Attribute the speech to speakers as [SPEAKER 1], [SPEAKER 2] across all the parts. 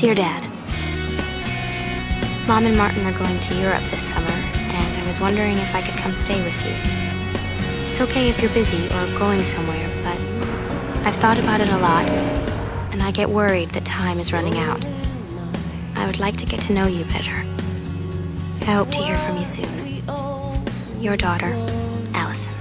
[SPEAKER 1] Dear Dad, Mom and Martin are going to Europe this summer, and I was wondering if I could come stay with you. It's okay if you're busy or going somewhere, but I've thought about it a lot, and I get worried that time is running out. I would like to get to know you better. I hope to hear from you soon. Your daughter, Allison.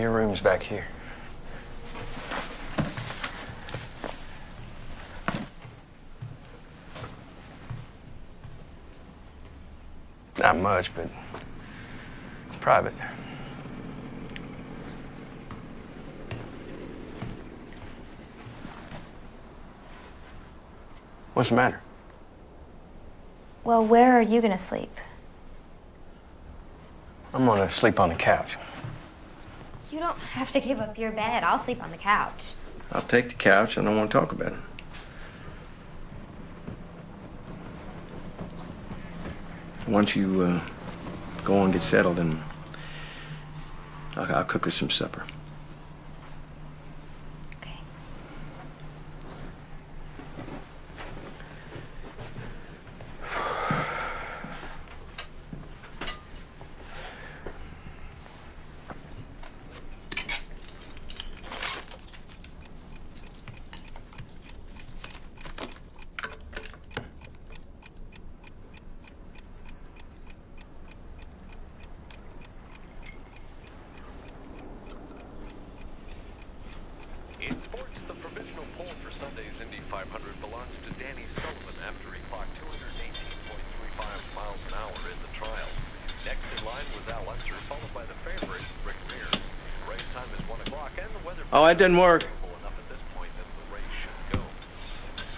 [SPEAKER 2] Your room's back here. Not much, but private. What's the matter?
[SPEAKER 1] Well, where are you gonna sleep?
[SPEAKER 2] I'm gonna sleep on the couch.
[SPEAKER 1] You don't have to give up your bed. I'll sleep on the couch.
[SPEAKER 2] I'll take the couch. I don't want to talk about it. Once you uh, go and get settled, and I'll, I'll cook us some supper.
[SPEAKER 1] Okay.
[SPEAKER 3] In sports, the provisional pole for Sunday's Indy 500 belongs to Danny Sullivan after he clocked 218.35 miles an hour in the trial. Next in line was Al Unser, followed by the favorite, Rick Mears. The race time is 1 o'clock, and the weather
[SPEAKER 2] Oh, that didn't work.
[SPEAKER 3] enough at this point that the race should go.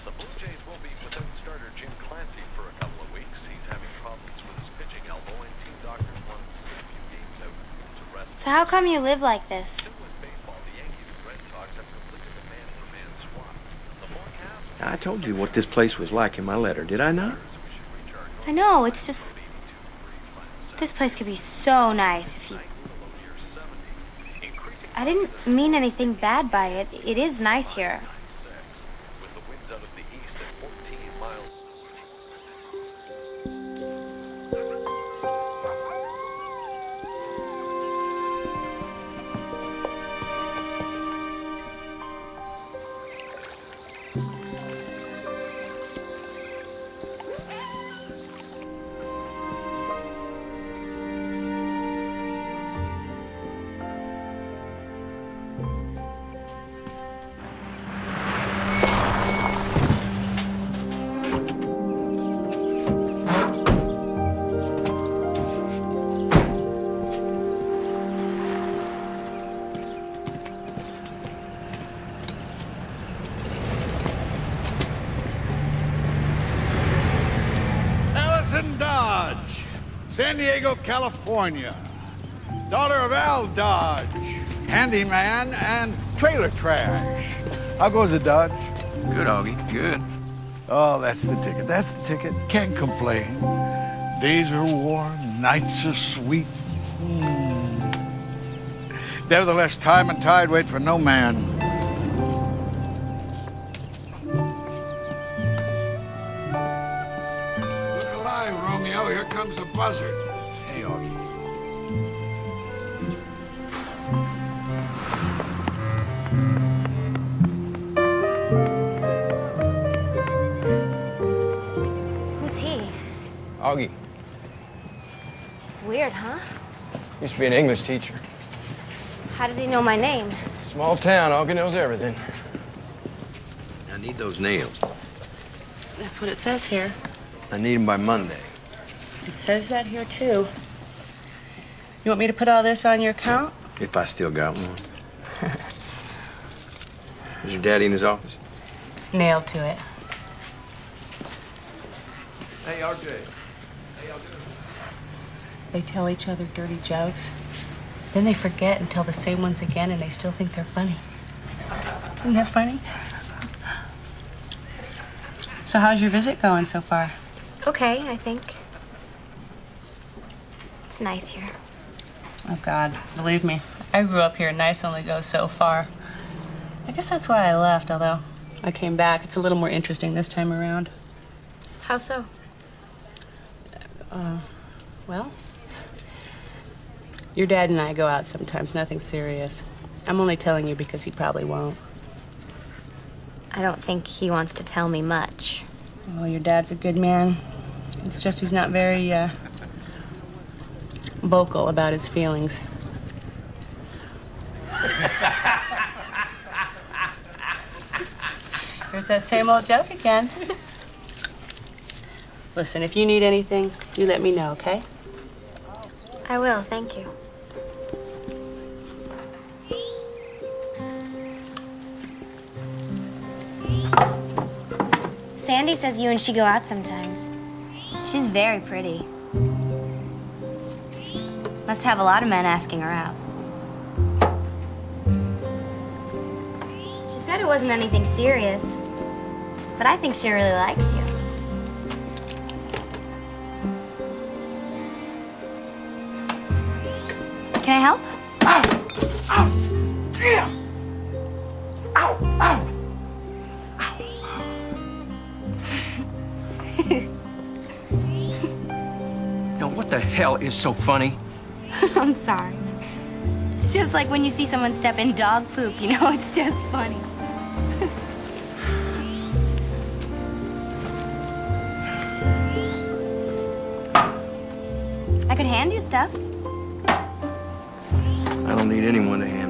[SPEAKER 3] The Blue Jays will be without starter Jim Clancy for a couple of weeks. He's having problems with his pitching elbow, and team doctors want to see a few games out to rest.
[SPEAKER 1] So how come you live like this?
[SPEAKER 3] Still in baseball, the Yankees and Red Sox have completed a man-for-man swap. The forecast
[SPEAKER 2] I told you what this place was like in my letter, did I not?
[SPEAKER 1] I know, it's just. This place could be so nice if you. I didn't mean anything bad by it. It is nice here.
[SPEAKER 4] San Diego, California. Daughter of Al Dodge, handyman and trailer trash. How goes it, Dodge?
[SPEAKER 2] Good, Augie. Good.
[SPEAKER 4] Oh, that's the ticket. That's the ticket. Can't complain. Days are warm, nights are sweet. Hmm. Nevertheless, time and tide wait for no man. Romeo. Here comes the buzzard. Hey, Augie.
[SPEAKER 5] Who's he?
[SPEAKER 2] Augie
[SPEAKER 5] It's weird, huh?
[SPEAKER 2] used to be an English teacher.
[SPEAKER 5] How did he know my name?
[SPEAKER 2] Small town, Augie knows everything. I need those nails.
[SPEAKER 6] That's what it says here.
[SPEAKER 2] I need them by Monday.
[SPEAKER 6] It says that here, too. You want me to put all this on your account?
[SPEAKER 2] If I still got one. Is your daddy in his office?
[SPEAKER 6] Nailed to it.
[SPEAKER 2] Hey, RJ.
[SPEAKER 6] Hey, they tell each other dirty jokes. Then they forget and tell the same ones again, and they still think they're funny. Isn't that funny? So, how's your visit going so far?
[SPEAKER 5] Okay, I think. It's nice here.
[SPEAKER 6] Oh, God, believe me, I grew up here, nice only goes so far. I guess that's why I left, although I came back. It's a little more interesting this time around.
[SPEAKER 5] How so?
[SPEAKER 6] Uh, Well, your dad and I go out sometimes, nothing serious. I'm only telling you because he probably won't.
[SPEAKER 5] I don't think he wants to tell me much.
[SPEAKER 6] Well, your dad's a good man. It's just he's not very, uh, vocal about his feelings. There's that same old joke again. Listen, if you need anything, you let me know, okay?
[SPEAKER 5] I will, thank you. Sandy says you and she go out sometimes. She's very pretty. Must have a lot of men asking her out. She said it wasn't anything serious, but I think she really likes you. Can I help? Ow! Ow! Damn! Ow!
[SPEAKER 2] Now, what the hell is so funny?
[SPEAKER 5] I'm sorry. It's just like when you see someone step in dog poop, you know, it's just funny. I could hand you stuff.
[SPEAKER 2] I don't need anyone to handle.